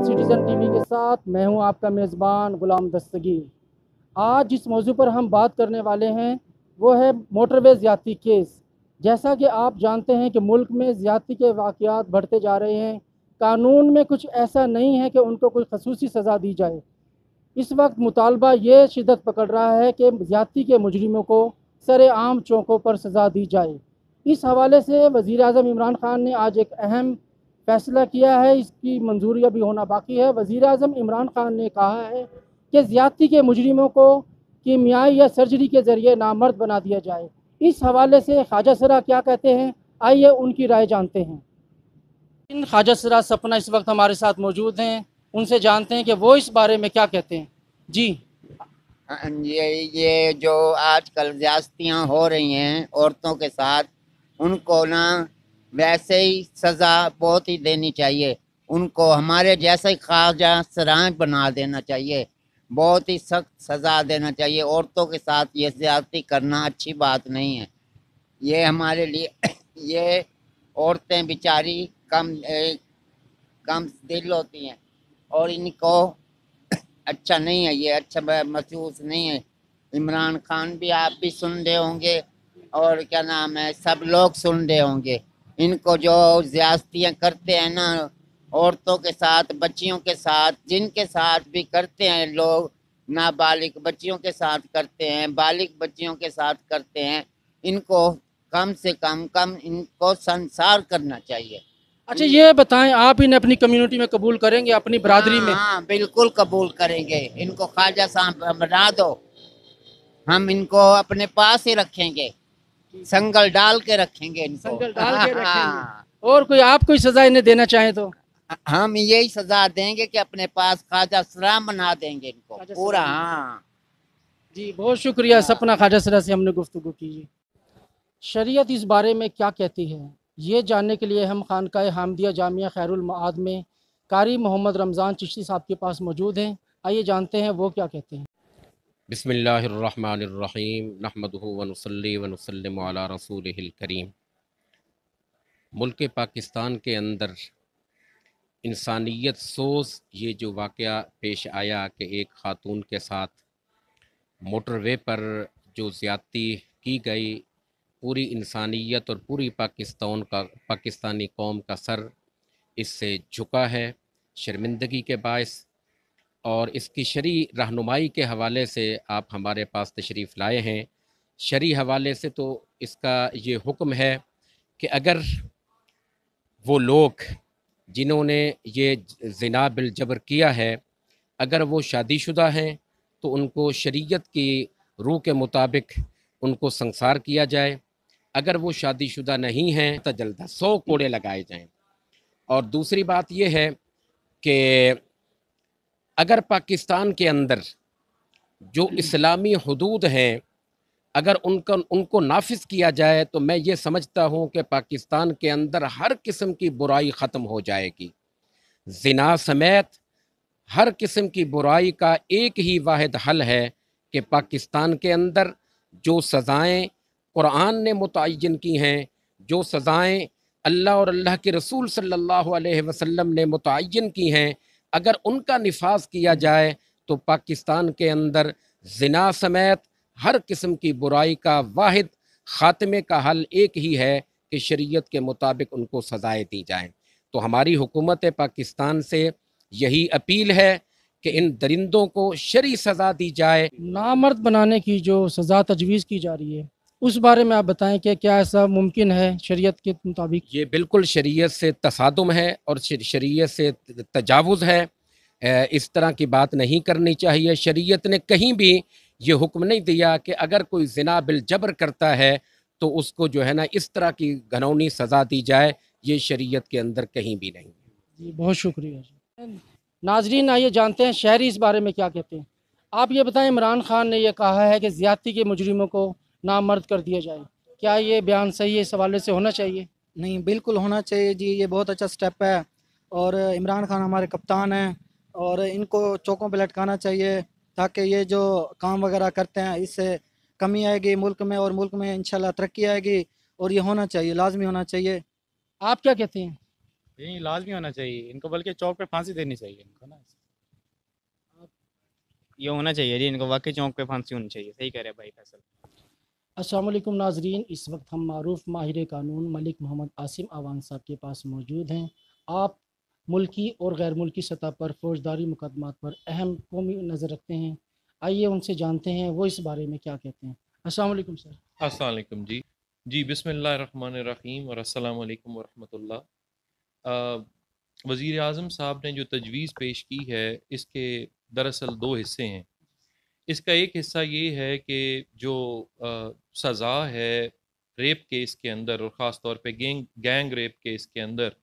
नाजरीन citizen TV के साथ मैं हूँ आपका मेज़बान ग़ुलाम दस्तगीर। आज जिस मौजू पर हम बात करने वाले हैं, वो है मोटरवे ज़्यादती केस। जैसा कि आप जानते हैं कि मुल्क में ज़्यादती के वाक़ात बढ़ते जा रहे हैं, कानून में कुछ ऐसा नहीं है कि उनको कोई खसूसी सज़ा दी जाए। इस वक्त मुतालबा ये शिदत पकड़ रहा है कि ज़्यादती के मुजरमों को सरेआम आम चौकों पर सज़ा दी जाए। इस हवाले से वज़ी अजम इमरान ख़ान ने आज एक अहम फ़ैसला किया है इसकी मंजूरी अभी होना बाकी है। वज़ी अजम इमरान ख़ान ने कहा है कि ज़्यादती के मुजरमों को कीमियाई या सर्जरी के ज़रिए नामर्द बना दिया जाए। इस हवाले से ख्वाजा सरा क्या कहते हैं? आइए उनकी राय जानते हैं। इन ख्वाजा सरा सपना इस वक्त हमारे साथ मौजूद हैं। उनसे जानते हैं कि वो इस बारे में क्या कहते हैं। जी। हाँ, ये ये जो आजकल ज्यादतियाँ हो रही हैं औरतों के साथ उनको ना वैसे ही सज़ा बहुत ही देनी चाहिए। उनको हमारे जैसे ख्वाजा सराय बना देना चाहिए। बहुत ही सख्त सज़ा देना चाहिए। औरतों के साथ ये ज्यादती करना अच्छी बात नहीं है। ये हमारे लिए ये औरतें बेचारी कम ए, कम दिल होती हैं। और इनको अच्छा नहीं है। ये अच्छा महसूस नहीं है। इमरान खान भी आप भी सुन रहे होंगे। और क्या नाम है? सब लोग सुन रहे होंगे। इनको जो ज्यादतियाँ करते हैं ना औरतों के साथ बच्चियों के साथ जिनके साथ भी करते हैं लोग नाबालिग बच्चियों के साथ करते हैं बालिग बच्चियों के साथ करते हैं इनको कम से कम कम इनको संसार करना चाहिए। अच्छा ये बताएँ आप इन्हें अपनी कम्युनिटी में कबूल करेंगे अपनी बरादरी में? हाँ बिल्कुल कबूल करेंगे। इनको ख्वाजा साहब बना दो। हम इनको अपने पास ही रखेंगे। संगल डाल के रखेंगे इनको। संगल डाल के रखेंगे। हाँ। और कोई आप कोई सजा इन्हें देना चाहें तो? हम यही सजा देंगे कि अपने पास खाजा सलाम बना देंगे इनको। पूरा हाँ। जी बहुत शुक्रिया सपना ख्वाजा सरा से हमने गुफ्तु की। जी शरीयत इस बारे में क्या कहती है? ये जानने के लिए हम खानका हामदिया जामिया खैरुल माद में कारी मोहम्मद रमज़ान चिश्ती साहब के पास मौजूद हैं। आइए जानते हैं वो क्या कहते हैं। बिसमीम नहमदहू वनसली वनसलम अला रसूलिल करीम। मुल्क पाकिस्तान के अंदर इंसानियत सोज ये जो वाक़ पेश आया कि एक ख़ातून के साथ मोटरवे पर जो ज़्यादती की गई, पूरी इंसानियत और पूरी पाकिस्तान का, पाकिस्तानी कौम का सर इससे झुका है। शर्मिंदगी के बायस और इसकी शरी रहनुमाई के हवाले से आप हमारे पास तशरीफ़ लाए हैं। शरी हवाले से तो इसका ये हुक्म है कि अगर वो लोग जिन्होंने ये जना बिल जबर किया है, अगर वो शादीशुदा हैं तो उनको शरीयत की रूह के मुताबिक उनको संसार किया जाए। अगर वो शादीशुदा नहीं हैं तो जल्द सौ कोड़े लगाए जाएँ। और दूसरी बात यह है कि अगर पाकिस्तान के अंदर जो इस्लामी हदूद हैं, अगर उनका, उनको नाफिज किया जाए तो मैं ये समझता हूँ कि पाकिस्तान के अंदर हर किस्म की बुराई ख़त्म हो जाएगी। जना समेत हर किस्म की बुराई का एक ही वाद हल है कि पाकिस्तान के अंदर जो सज़ाएँ कुरान ने मुतन की हैं, जो सज़ाएँ अल्लाह और अल्लाह के रसूल सल्लल्लाहु अलैहि वसल्लम ने मुतन की हैं अगर उनका नफाज किया जाए तो पाकिस्तान के अंदर जना समेत हर किस्म की बुराई का वाहिद ख़ात्मे का हल एक ही है कि शरीयत के मुताबिक उनको सज़ाएँ दी जाएँ। तो हमारी हुकूमत पाकिस्तान से यही अपील है कि इन दरिंदों को शरी सज़ा दी जाए। नामर्द बनाने की जो सज़ा तजवीज़ की जा रही है उस बारे में आप बताएँ कि क्या ऐसा मुमकिन है शरीयत के मुताबिक? ये बिल्कुल शरीयत से तसादम है और शरीयत से तजावुज़ है। इस तरह की बात नहीं करनी चाहिए। शरीयत ने कहीं भी ये हुक्म नहीं दिया कि अगर कोई जना बिल जबर करता है तो उसको जो है ना इस तरह की घनौनी सज़ा दी जाए। ये शरीयत के अंदर कहीं भी नहीं जी बहुत शुक्रिया नाजरीन आइए जानते हैं शहरी इस बारे में क्या कहते हैं। आप ये बताएँ इमरान खान ने यह कहा है कि ज़्यादती के मुजरिमों को नामर्द कर दिया जाए। क्या ये बयान सही है? इस हवाले से होना चाहिए। नहीं बिल्कुल होना चाहिए जी। ये बहुत अच्छा स्टेप है और इमरान खान हमारे कप्तान हैं और इनको चौकों पर लटकाना चाहिए ताकि ये जो काम वगैरह करते हैं इससे कमी आएगी मुल्क में और मुल्क में इंशाल्लाह तरक्की आएगी और ये होना चाहिए लाजमी होना चाहिए। आप क्या कहते हैं? ये लाजमी होना चाहिए। इनको बल्कि चौक पे फांसी देनी चाहिए इनको ना। ये होना चाहिए जी इनको वाकई चौक पे फांसी होनी चाहिए। सही कह रहे हैं भाई फैसल। असलम नाजरीन, इस वक्त हम मरूफ माहिर कानून मलिक मोहम्मद आसिम आवान साहब के पास मौजूद हैं। आप मुल्की और गैर मुल्की सतह पर फौजदारी मुकदमात पर अहम कौमी नज़र रखते हैं। आइए उनसे जानते हैं, वो इस बारे में क्या कहते हैं। अस्सलाम सर। वालेकुम जी। जी बिस्मिल्लाहिर्रहमानिर्रहीम और अस्सलाम वालेकुम वज़ी अजम साहब ने जो तजवीज़ पेश की है, इसके दरअसल दो हिस्से हैं। इसका एक हिस्सा ये है कि जो आ, सज़ा है रेप केस के अंदर और ख़ास तौर पे गैंग गैंग रेप केस के अंदर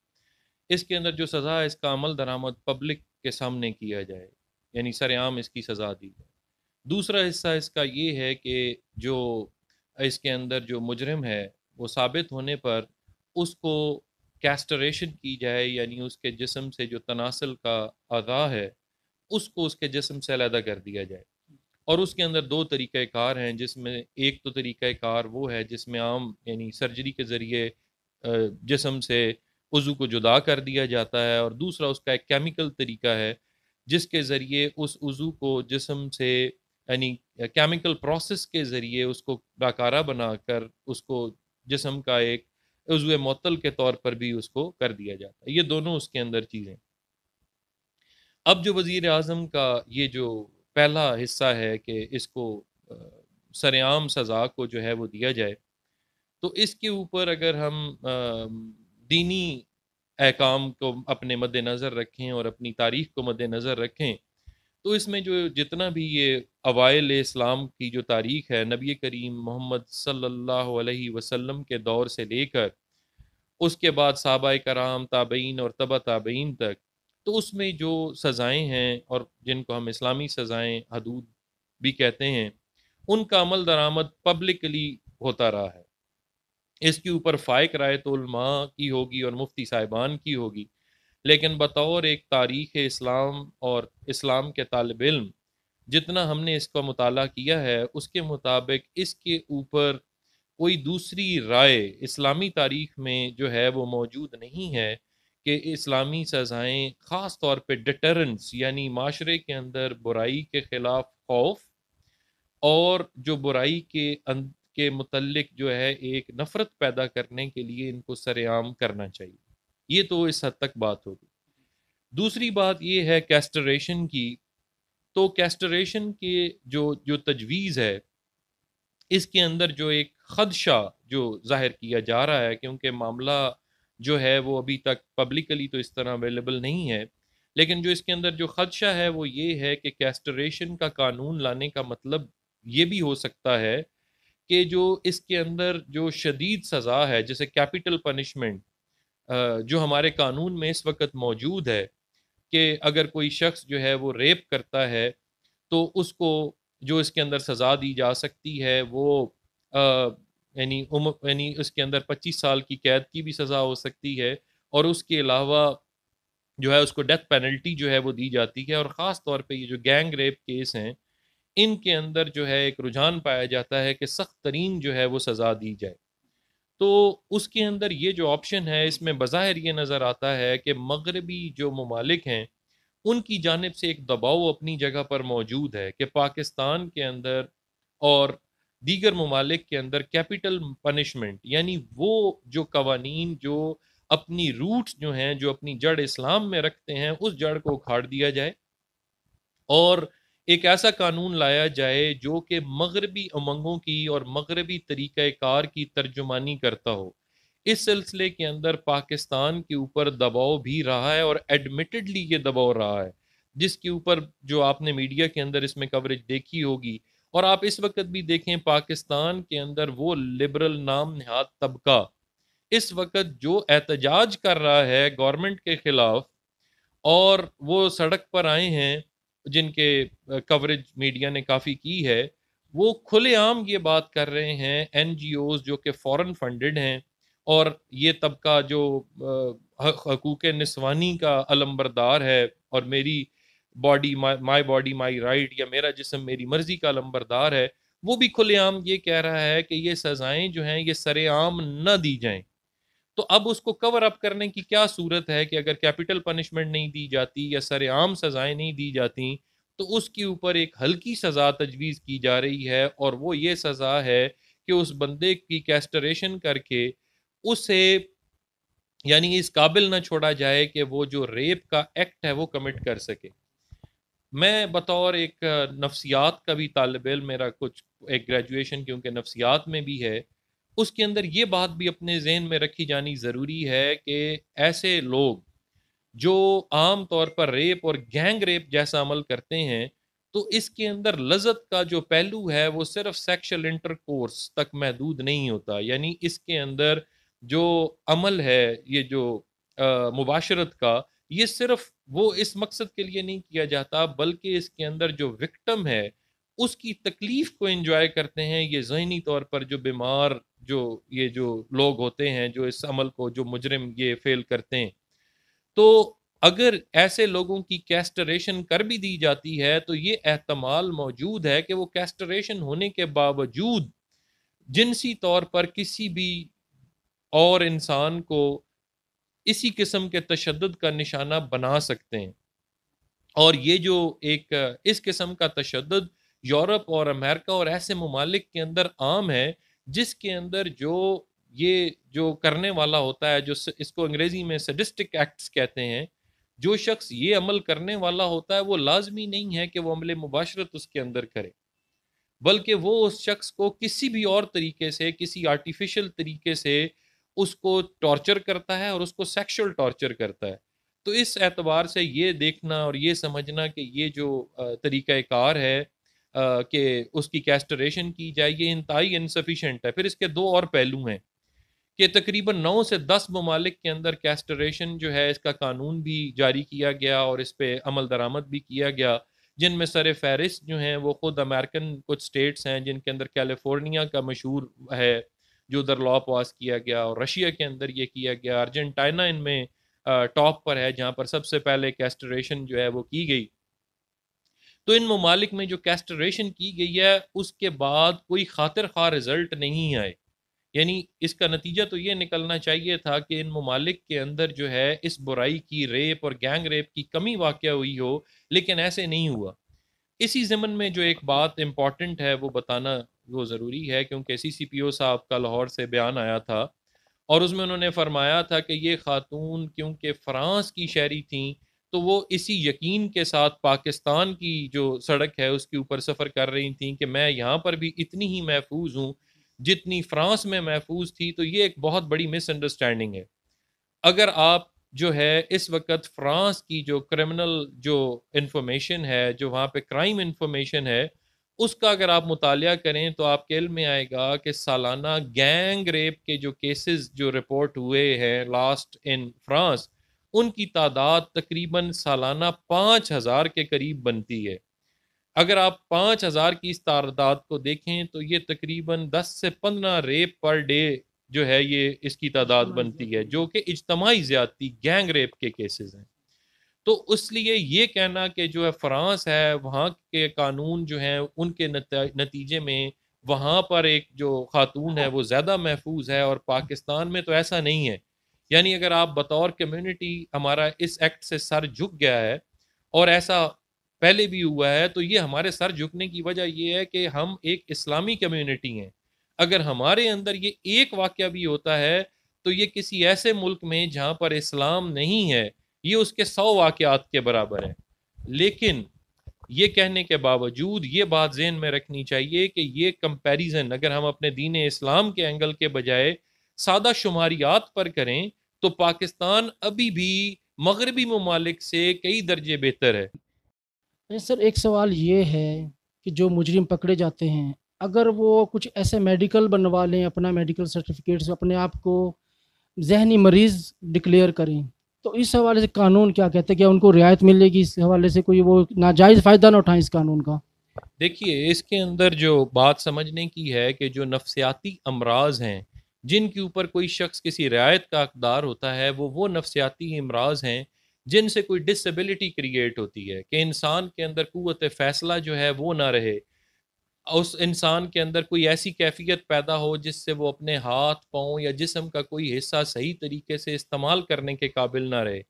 इसके अंदर जो सज़ा है इसका अमल दरामद पब्लिक के सामने किया जाए यानी सरेआम इसकी सज़ा दी जाए। दूसरा हिस्सा इसका ये है कि जो इसके अंदर जो मुजरम है वो साबित होने पर उसको कैस्टरेशन की जाए यानी उसके जिसम से जो तनासल का अदा है उसको उसके जिसम से अलहदा कर दिया जाए। और उसके अंदर दो तरीक़ाकार हैं, जिसमें एक तो तरीक़ाकार वो है, जिसमें आम, यानी सर्जरी के ज़रिए जिसम से उज़ू को जुदा कर दिया जाता है और दूसरा उसका एक केमिकल तरीका है, जिसके ज़रिए उस उज़ू को जिसम से, यानी केमिकल प्रोसेस के ज़रिए उसको बाकारा बनाकर उसको जिसम का एक उज़ू मतल के तौर पर भी उसको कर दिया जाता है। ये दोनों उसके अंदर चीज़ें अब जो वज़ी अजम का ये जो पहला हिस्सा है कि इसको सरेआम सज़ा को जो है वो दिया जाए। तो इसके ऊपर अगर हम दीनी अहकाम को अपने मद्देनज़र रखें और अपनी तारीख को मद्देनज़र रखें तो इसमें जो जितना भी ये अवाइल इस्लाम की जो तारीख है, नबी करीम मोहम्मद सल्लल्लाहु अलैहि वसल्लम के दौर से लेकर, उसके बाद साबा कराम, ताबईन और तबा ताबईन तक तो उसमें जो सज़ाएँ हैं और जिनको हम इस्लामी सज़ाएँ, हदूद भी कहते हैं, उनका अमल दरामद पब्लिकली होता रहा है। इसके ऊपर फ़ाइक तो की होगी और मुफ्ती साहिबान की होगी। लेकिन बतौर एक तारीख़ इस्लाम और इस्लाम के तालब इल्म, जितना हमने इसका मुताला किया है, उसके मुताबिक इसके ऊपर कोई दूसरी राय इस्लामी तारीख में जो है वो मौजूद नहीं है। कि इस्लामी सज़ाएँ ख़ास तौर पर डिटरेंस यानी माशरे के अंदर बुराई के ख़िलाफ़ खौफ और जो बुराई के अं, के मतलब जो है एक नफ़रत पैदा करने के लिए इनको सरेआम करना चाहिए। ये तो इस हद तक बात होगी दूसरी बात ये है कैस्टरेशन की। तो कैस्टरेशन के जो जो तजवीज़ है इसके अंदर जो एक खदशा जो ज़ाहिर किया जा रहा है क्योंकि मामला जो है वो अभी तक पब्लिकली तो इस तरह अवेलेबल नहीं है। लेकिन जो इसके अंदर जो खदशा है वो ये है कि कैस्टरेशन का कानून लाने का मतलब ये भी हो सकता है कि जो इसके अंदर जो शदीद सज़ा है, जैसे कैपिटल पनिशमेंट जो हमारे कानून में इस वक्त मौजूद है कि अगर कोई शख्स जो है वो रेप करता है तो उसको जो इसके अंदर सज़ा दी जा सकती है, वो यानी उम्र, यानी उसके अंदर 25 साल की कैद की भी सज़ा हो सकती है और उसके अलावा जो है उसको डेथ पेनल्टी जो है वो दी जाती है और ख़ास तौर पे ये जो गैंग रेप केस हैं, इनके अंदर जो है एक रुझान पाया जाता है कि सख्त तरीन जो है वो सज़ा दी जाए। तो उसके अंदर ये जो ऑप्शन है, इसमें बज़ाहिर ये नज़र आता है कि मगरबी जो ममालिक हैं, उनकी जानब से एक दबाव अपनी जगह पर मौजूद है कि पाकिस्तान के अंदर और दीगर ममालिक के अंदर कैपिटल पनिशमेंट, यानी वो जो कवानीन, जो अपनी रूट्स जो हैं, जो अपनी जड़ इस्लाम में रखते हैं, उस जड़ को उखाड़ दिया जाए और एक ऐसा कानून लाया जाए जो कि मगरबी उमंगों की और मगरबी तरीक़ाकार की तर्जुमानी करता हो। इस सिलसिले के अंदर पाकिस्तान के ऊपर दबाव भी रहा है और एडमिटेडली ये दबाव रहा है। जिसके ऊपर जो आपने मीडिया के अंदर इसमें कवरेज देखी होगी और आप इस वक्त भी देखें पाकिस्तान के अंदर वो लिबरल नाम नहाद तबका। इस वक्त जो एहतजाज कर रहा है गवर्नमेंट के खिलाफ और वो सड़क पर आए हैं, जिनके कवरेज मीडिया ने काफ़ी की है, वो खुलेआम ये बात कर रहे हैं एन जो कि फ़ॉरन फंडेड हैं और ये तबका जो हकूक़ नस्वानी का अलम्बरदार है और मेरी body my body my right या मेरा जिसम मेरी मर्ज़ी का लंबरदार है, वो भी खुलेआम ये कह रहा है कि ये सज़ाएँ जो हैं, ये सरेआम न दी जाएँ। तो अब उसको कवर अप करने की क्या सूरत है कि अगर कैपिटल पनिशमेंट नहीं दी जाती या सरेआम सजाएँ नहीं दी जाती तो उसके ऊपर एक हल्की सज़ा तजवीज़ की जा रही है और वो ये सज़ा है कि उस बंदे की कैस्टरेशन करके उसे, यानी इस काबिल ना छोड़ा जाए कि वो जो रेप का एक्ट है वो कमिट कर सके। मैं बतौर एक नफ्सियात का भी तालब इल मेरा कुछ एक ग्रेजुएशन क्योंकि नफ्सियात में भी है, उसके अंदर ये बात भी अपने जहन में रखी जानी ज़रूरी है कि ऐसे लोग जो आम तौर पर रेप और गैंग रेप जैसा अमल करते हैं तो इसके अंदर लजत का जो पहलू है वो सिर्फ़ सेक्शुअल इंटरकोर्स तक महदूद नहीं होता, यानी इसके अंदर जो अमल है, ये जो मुबाशरत का ये सिर्फ़ वो इस मकसद के लिए नहीं किया जाता, बल्कि इसके अंदर जो विक्टम है, उसकी तकलीफ़ को एंजॉय करते हैं। ये जहनी तौर पर जो बीमार, जो ये जो लोग होते हैं, जो इस अमल को, जो मुजरिम ये फेल करते हैं। तो अगर ऐसे लोगों की कैस्टरेशन कर भी दी जाती है तो ये एहतमाल मौजूद है कि वो कैस्टरेशन होने के बावजूद, जिनसी तौर पर किसी भी और इंसान को इसी किस्म के तशद का निशाना बना सकते हैं। और ये जो एक, इस किस्म का तशद यूरोप और अमेरिका और ऐसे ममालिक के अंदर आम है, जिसके अंदर जो ये जो करने वाला होता है, जो इसको अंग्रेज़ी में सडिस्टिक एक्ट्स कहते हैं, जो शख्स ये अमल करने वाला होता है, वो लाजमी नहीं है कि वो अमल मुबाशरत उसके अंदर करे। बल्कि वो उस शख्स को किसी भी और तरीके से, किसी आर्टिफिशियल तरीके से उसको टॉर्चर करता है और उसको सेक्सुअल टॉर्चर करता है। तो इस एतबार से ये देखना और ये समझना कि ये जो तरीक़ाकार है कि उसकी कैस्टरेशन की जाए, ये इंतहाई इनसफिशेंट है। फिर इसके दो और पहलू हैं कि तकरीबन नौ से दस ममालिक के अंदर कैस्टरेशन जो है, इसका कानून भी जारी किया गया और इस पर अमल दरामद भी किया गया, जिनमें सर फहरिस्त जो हैं, वो ख़ुद अमेरिकन कुछ स्टेट्स हैं, जिनके अंदर कैलिफ़ोर्निया का मशहूर है जो उधर लॉ पास किया गया और रशिया के अंदर ये किया गया। अर्जेंटाइना इनमें टॉप पर है, जहाँ पर सबसे पहले कैस्टरेशन जो है वो की गई। तो इन ममालिक में जो कैस्टरेशन की गई है, उसके बाद कोई खातिर खा रिज़ल्ट नहीं आए। यानी इसका नतीजा तो ये निकलना चाहिए था कि इन ममालिक के अंदर जो है, इस बुराई की रेप और गैंग रेप की कमी वाक़ हुई हो, लेकिन ऐसे नहीं हुआ। इसी ज़मन में जो एक बात इंपॉर्टेंट है, वो बताना वो ज़रूरी है क्योंकि सी सी पी ओ साहब का लाहौर से बयान आया था और उसमें उन्होंने फरमाया था कि ये खातून क्योंकि फ़्रांस की शहरी थी तो वो इसी यकीन के साथ पाकिस्तान की जो सड़क है उसके ऊपर सफ़र कर रही थी कि मैं यहाँ पर भी इतनी ही महफूज हूँ जितनी फ्रांस में महफूज थी तो ये एक बहुत बड़ी मिसअंडरस्टैंडिंग है। अगर आप जो है इस वक्त फ्रांस की जो क्रिमिनल जो इंफॉर्मेशन है, जो वहाँ पे क्राइम इंफॉर्मेशन है उसका अगर आप मुताल करें तो आपके इल्म में आएगा कि सालाना गैंग रेप के जो केसेस जो रिपोर्ट हुए हैं लास्ट इन फ्रांस उनकी तादाद तकरीबन सालाना पाँच हज़ार के करीब बनती है। अगर आप पाँच हज़ार की इस तादाद को देखें तो ये तकरीबन दस से पंद्रह रेप पर डे जो है ये इसकी तादाद बनती है जो कि इजतमाही ज़्यादती गैंग रेप के केसेस हैं। तो इसलिए ये कहना कि जो है फ्रांस है, वहाँ के कानून जो हैं, उनके नतीजे में वहाँ पर एक जो खातून है, वो ज़्यादा महफूज है और पाकिस्तान में तो ऐसा नहीं है। यानी अगर आप बतौर कम्युनिटी हमारा इस एक्ट से सर झुक गया है और ऐसा पहले भी हुआ है तो ये हमारे सर झुकने की वजह ये है कि हम एक इस्लामी कम्युनिटी हैं। अगर हमारे अंदर ये एक वाक्य भी होता है तो ये किसी ऐसे मुल्क में जहाँ पर इस्लाम नहीं है ये उसके सौ वाक़ात के बराबर है। लेकिन ये कहने के बावजूद ये बात जहन में रखनी चाहिए कि ये कंपैरिजन अगर हम अपने दीन इस्लाम के एंगल के बजाय सादा शुमारियात पर करें तो पाकिस्तान अभी भी मगरबी ममालिक से कई दर्जे बेहतर है। सर, एक सवाल ये है कि जो मुजरिम पकड़े जाते हैं, अगर वो कुछ ऐसे मेडिकल बनवा लें, अपना मेडिकल सर्टिफिकेट से अपने आप को जहनी मरीज़ डिक्लेयर करें तो इस हवाले से कानून क्या कहते हैं? क्या उनको रियायत मिलेगी इस हवाले से कोई वो नाजायज़ फ़ायदा ना उठाएँ इस कानून का? देखिए, इसके अंदर जो बात समझने की है कि जो नफसियाती अमराज हैं, जिनके ऊपर कोई शख्स किसी रियायत का अकदार होता है, वो वो नफसियाती अमराज हैं, जिनसे कोई डिसेबिलिटी क्रिएट होती है, कि इंसान के अंदर कुत फ़ैसला जो है वो ना रहे उस इंसान के अंदर कोई ऐसी कैफियत पैदा हो जिससे वो अपने हाथ, पाँव या जिसम का कोई हिस्सा सही तरीके से इस्तेमाल करने के काबिल ना रहे।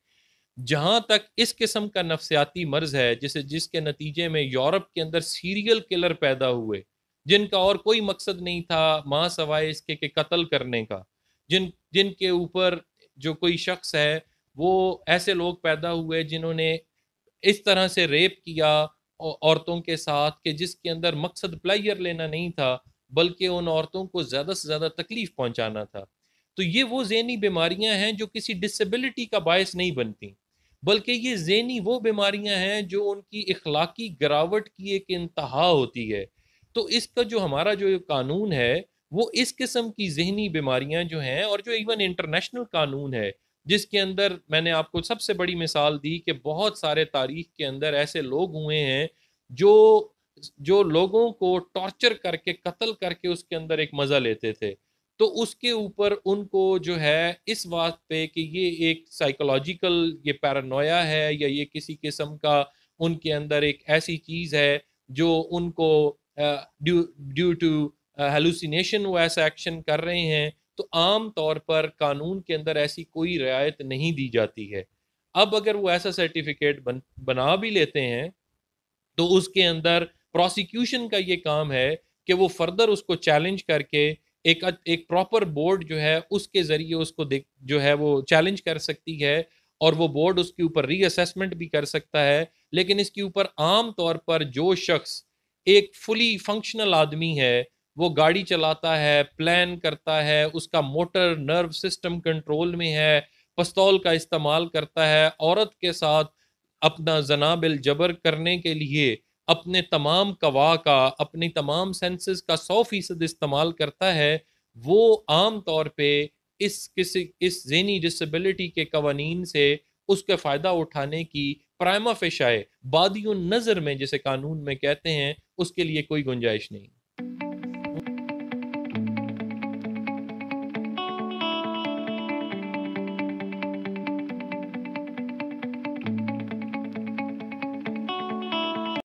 जहाँ तक इस किस्म का नफसियाती मर्ज है, जिसे, जिसके नतीजे में यूरोप के अंदर सीरियल किलर पैदा हुए, जिनका और कोई मकसद नहीं था माँ सवाए इसके के कत्ल करने का। जिन, जिनके ऊपर जो कोई शख्स है, वो ऐसे लोग पैदा हुए जिन्होंने इस तरह से रेप किया औरतों के साथ कि जिसके अंदर मकसद प्लायर लेना नहीं था, बल्कि उन औरतों को ज़्यादा से ज़्यादा तकलीफ़ पहुंचाना था। तो ये वो जहनी बीमारियाँ हैं जो किसी डिसेबिलिटी का बायस नहीं बनती, बल्कि ये जहनी वो बीमारियाँ हैं जो उनकी इखलाकी गिरावट की एक इंतहा होती है। तो इसका जो हमारा जो कानून है, वो इस किस्म की जहनी बीमारियाँ जो हैं और जो इवन इंटरनेशनल कानून है जिसके अंदर मैंने आपको सबसे बड़ी मिसाल दी कि बहुत सारे तारीख के अंदर ऐसे लोग हुए हैं जो जो लोगों को टॉर्चर करके, कत्ल करके उसके अंदर एक मज़ा लेते थे। तो उसके ऊपर उनको जो है, इस बात पे कि ये एक साइकोलॉजिकल ये पैरानोया है या ये किसी किस्म का उनके अंदर एक ऐसी चीज़ है जो उनको ड्यू ड्यू टू हेलुसिनेशन वो ऐसा एक्शन कर रहे हैं। तो आम तौर पर कानून के अंदर ऐसी कोई रियायत नहीं दी जाती है। अब अगर वो ऐसा सर्टिफिकेट बन, बना भी लेते हैं तो उसके अंदर प्रोसिक्यूशन का ये काम है कि वो फर्दर उसको चैलेंज करके एक एक प्रॉपर बोर्ड जो है, उसके ज़रिए उसको देख, जो है वो चैलेंज कर सकती है और वो बोर्ड उसके ऊपर रीअसेसमेंट भी कर सकता है। लेकिन इसके ऊपर आम तौर पर जो शख्स एक फुली फंक्शनल आदमी है वो गाड़ी चलाता है प्लान करता है, उसका मोटर नर्व सिस्टम कंट्रोल में है पस्तौल का इस्तेमाल करता है, औरत के साथ अपना जनाबिल जबर करने के लिए अपने तमाम कवा का, अपनी तमाम सेंसेस का सौ फ़ीसद इस्तेमाल करता है, वो आम तौर पे इस किसी, इस जहनी डिसबिलिटी के कवानीन से उसका फ़ायदा उठाने की प्राइमा फिशाए बादियों नज़र में, जिसे कानून में कहते हैं, उसके लिए कोई गुंजाइश नहीं।